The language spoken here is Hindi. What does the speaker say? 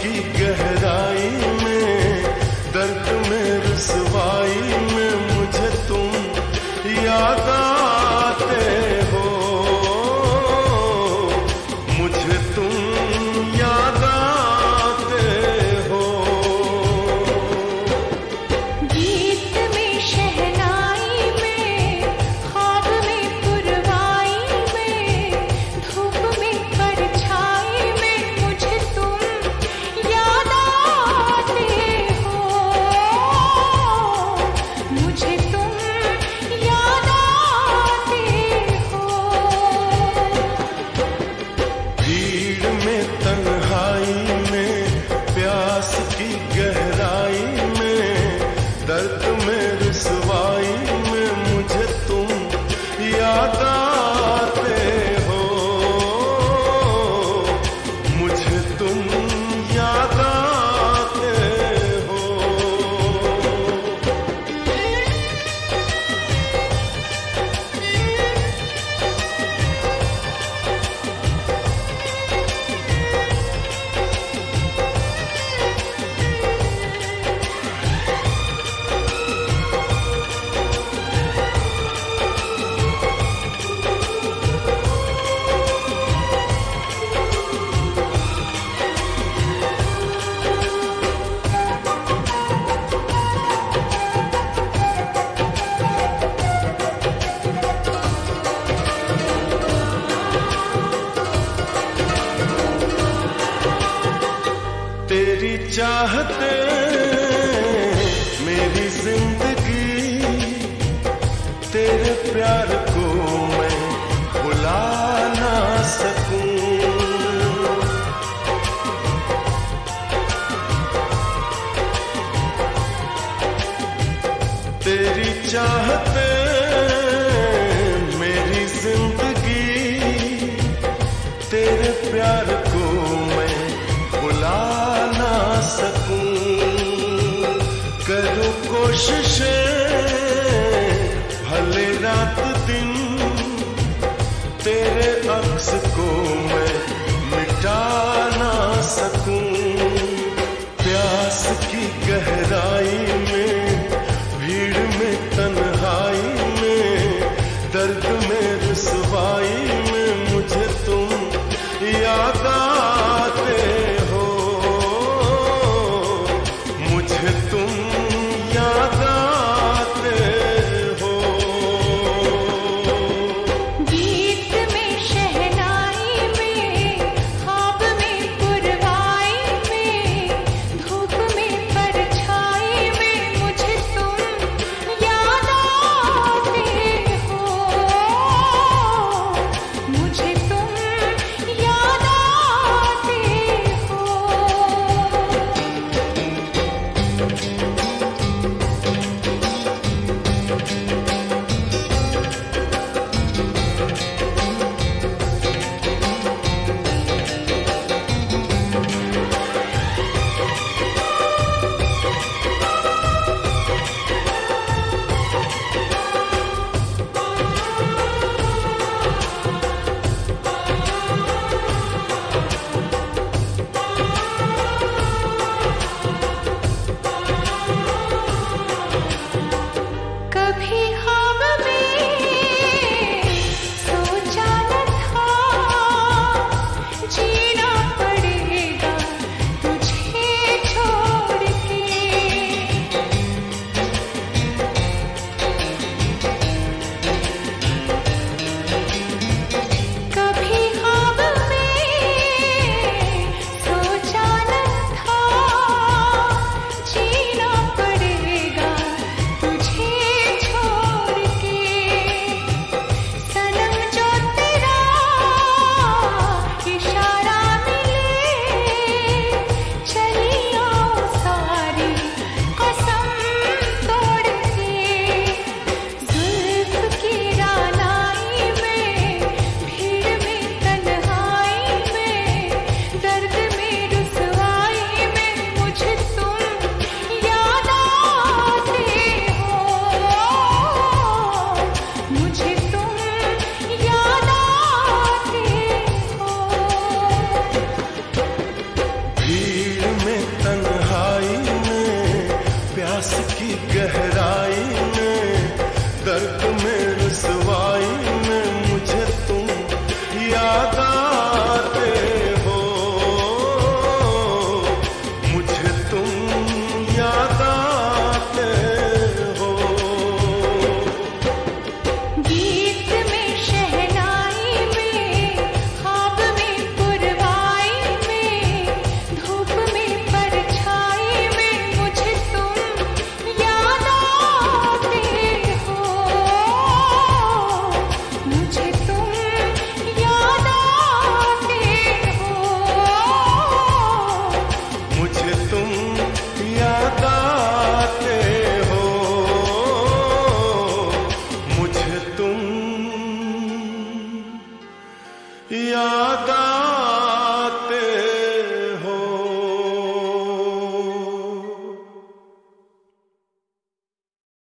प्यास तेरी चाहते मेरी ज़िंदगी, तेरे प्यार को मैं भुला ना सकूँ। तेरी चाहते मेरी ज़िंदगी, तेरे प्यार को रात दिन, तेरे अक्स को मैं मिटा ना सकूँ। प्यास की गहराई में, भीड़ में, तन्हाई में, दर्द में, रसवाई में मुझे तुम याद आते हो। मुझे तुम सांस की गहरा याद